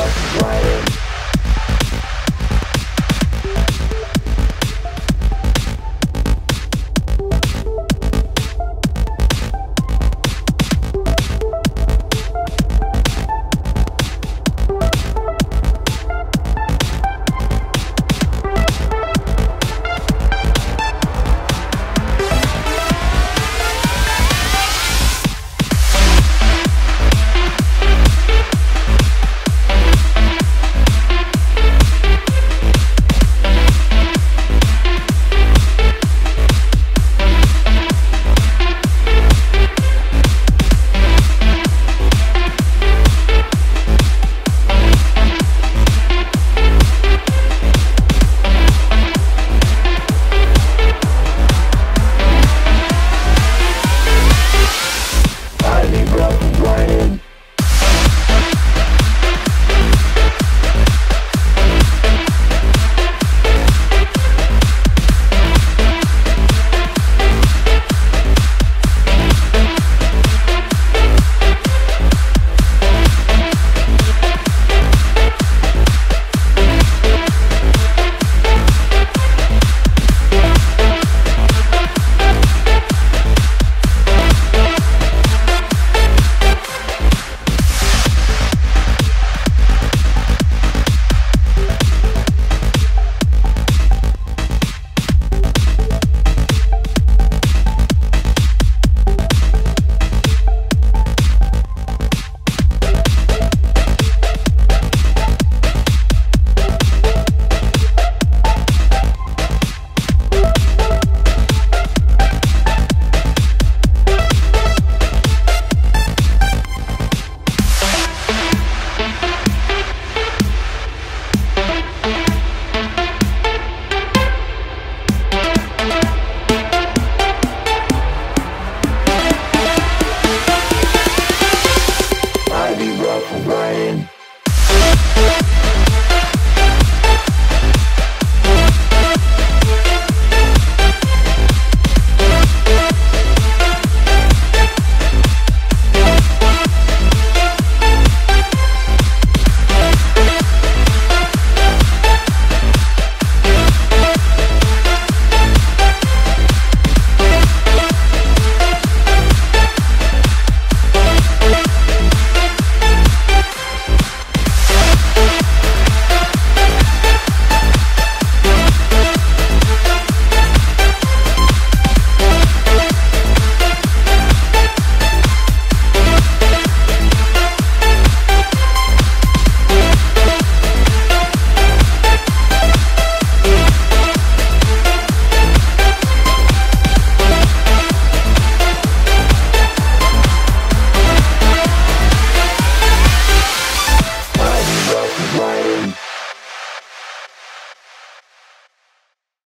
Why?